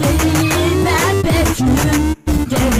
sitting in that bedroom. Yeah.